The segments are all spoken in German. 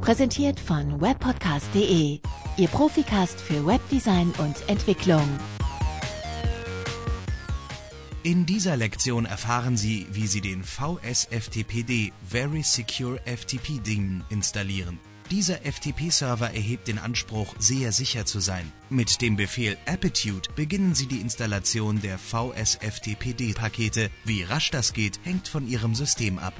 Präsentiert von webpodcast.de, Ihr Proficast für Webdesign und Entwicklung. In dieser Lektion erfahren Sie, wie Sie den VSFTPD Very Secure FTP Daemon installieren. Dieser FTP-Server erhebt den Anspruch, sehr sicher zu sein. Mit dem Befehl Aptitude beginnen Sie die Installation der VSFTPD-Pakete. Wie rasch das geht, hängt von Ihrem System ab.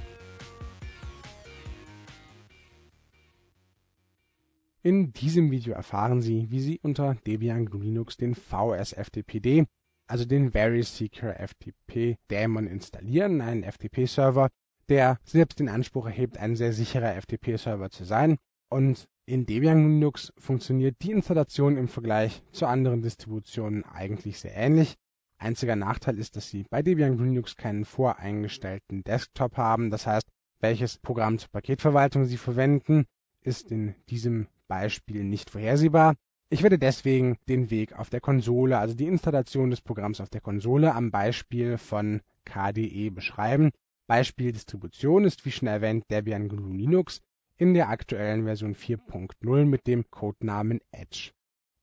In diesem Video erfahren Sie, wie Sie unter Debian Linux den VSFTPD, also den Very Secure FTP Daemon installieren, einen FTP-Server, der selbst den Anspruch erhebt, ein sehr sicherer FTP-Server zu sein und in Debian Linux funktioniert die Installation im Vergleich zu anderen Distributionen eigentlich sehr ähnlich. Einziger Nachteil ist, dass Sie bei Debian Linux keinen voreingestellten Desktop haben. Das heißt, welches Programm zur Paketverwaltung Sie verwenden, ist in diesem Beispiel nicht vorhersehbar. Ich werde deswegen den Weg auf der Konsole, also die Installation des Programms auf der Konsole am Beispiel von KDE beschreiben. Beispiel Distribution ist wie schon erwähnt Debian GNU Linux in der aktuellen Version 4.0 mit dem Codenamen Edge.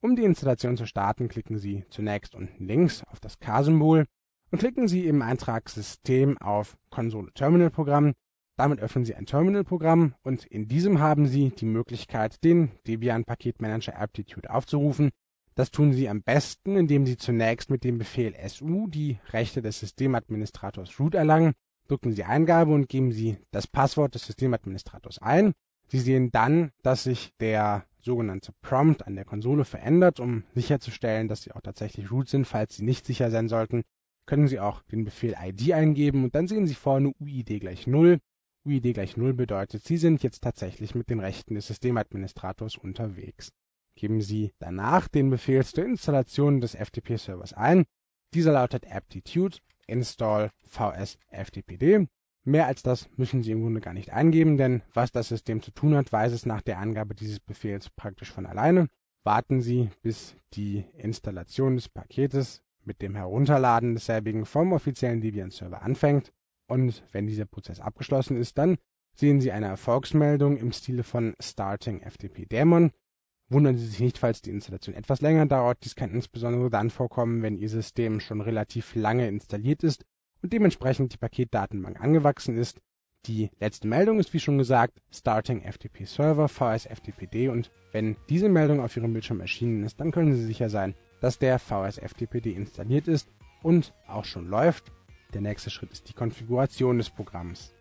Um die Installation zu starten, klicken Sie zunächst unten links auf das K-Symbol und klicken Sie im Eintrag System auf Konsole Terminal Programm. Damit öffnen Sie ein Terminal-Programm und in diesem haben Sie die Möglichkeit, den Debian Paketmanager Aptitude aufzurufen. Das tun Sie am besten, indem Sie zunächst mit dem Befehl su die Rechte des Systemadministrators root erlangen drücken Sie Eingabe und geben Sie das Passwort des Systemadministrators ein. Sie sehen dann, dass sich der sogenannte Prompt an der Konsole verändert. Um sicherzustellen, dass Sie auch tatsächlich root sind, falls Sie nicht sicher sein sollten, können Sie auch den Befehl id eingeben und dann sehen Sie vorne uid gleich 0. uid gleich 0 bedeutet, Sie sind jetzt tatsächlich mit den Rechten des Systemadministrators unterwegs. Geben Sie danach den Befehl zur Installation des FTP-Servers ein. Dieser lautet aptitude install vsftpd. Mehr als das müssen Sie im Grunde gar nicht eingeben, denn was das System zu tun hat, weiß es nach der Angabe dieses Befehls praktisch von alleine. Warten Sie, bis die Installation des Paketes mit dem Herunterladen desselbigen vom offiziellen Debian-Server anfängt und wenn dieser Prozess abgeschlossen ist, dann sehen Sie eine Erfolgsmeldung im Stile von Starting FTP Daemon Wundern Sie sich nicht, falls die Installation etwas länger dauert. Dies kann insbesondere dann vorkommen, wenn Ihr System schon relativ lange installiert ist und dementsprechend die Paketdatenbank angewachsen ist. Die letzte Meldung ist wie schon gesagt Starting FTP Server VSFTPD und wenn diese Meldung auf Ihrem Bildschirm erschienen ist, dann können Sie sicher sein, dass der VSFTPD installiert ist und auch schon läuft. Der nächste Schritt ist die Konfiguration des Programms.